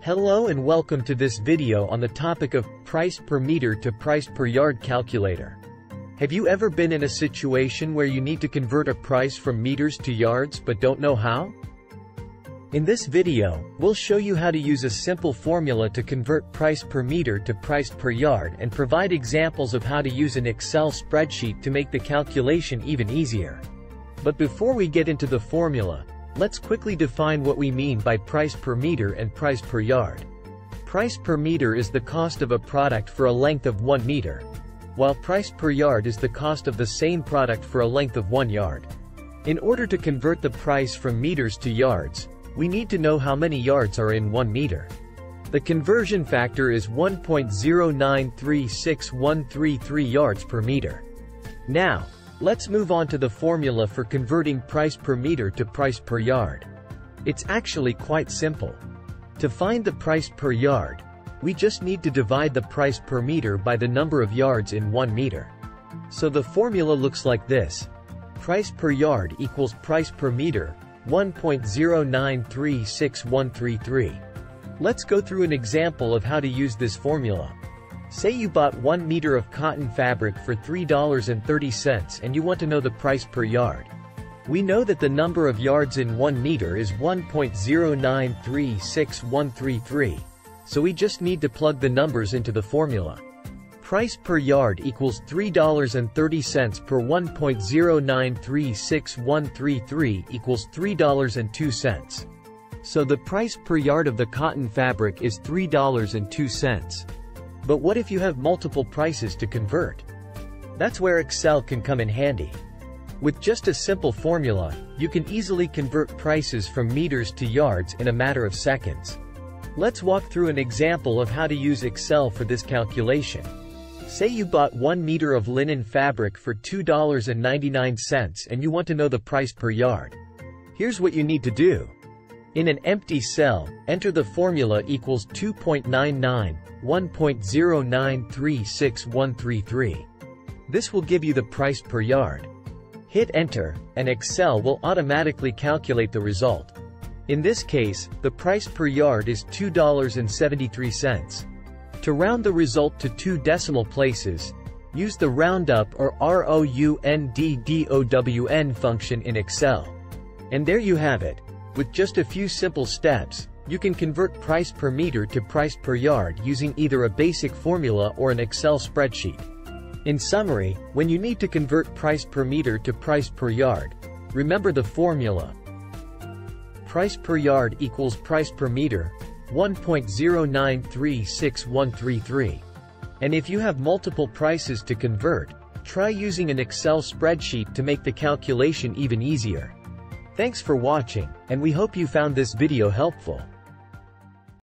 Hello and welcome to this video on the topic of price per meter to price per yard calculator. Have you ever been in a situation where you need to convert a price from meters to yards but don't know how? In this video, we'll show you how to use a simple formula to convert price per meter to price per yard and provide examples of how to use an Excel spreadsheet to make the calculation even easier. But before we get into the formula, Let's quickly define what we mean by price per meter and price per yard. Price per meter is the cost of a product for a length of 1 meter, while price per yard is the cost of the same product for a length of 1 yard. In order to convert the price from meters to yards, we need to know how many yards are in 1 meter. The conversion factor is 1.0936133 yards per meter. Now, Let's move on to the formula for converting price per meter to price per yard. It's actually quite simple. To find the price per yard, we just need to divide the price per meter by the number of yards in 1 meter. So the formula looks like this. Price per yard equals price per meter, 1.0936133. Let's go through an example of how to use this formula. Say you bought 1 meter of cotton fabric for $3.30 and you want to know the price per yard. We know that the number of yards in 1 meter is 1.0936133, so we just need to plug the numbers into the formula. Price per yard equals $3.30 per 1.0936133 equals $3.02. So the price per yard of the cotton fabric is $3.02. But what if you have multiple prices to convert? That's where Excel can come in handy. With just a simple formula, you can easily convert prices from meters to yards in a matter of seconds. Let's walk through an example of how to use Excel for this calculation. Say you bought 1 meter of linen fabric for $2.99 and you want to know the price per yard. Here's what you need to do. In an empty cell, enter the formula equals 2.99, 1.0936133. This will give you the price per yard. Hit enter, and Excel will automatically calculate the result. In this case, the price per yard is $2.73. To round the result to two decimal places, use the roundup or ROUNDDOWN function in Excel. And there you have it. With just a few simple steps, you can convert price per meter to price per yard using either a basic formula or an Excel spreadsheet. In summary, when you need to convert price per meter to price per yard, remember the formula. Price per yard equals price per meter, 1.0936133. And if you have multiple prices to convert, try using an Excel spreadsheet to make the calculation even easier. Thanks for watching, and we hope you found this video helpful.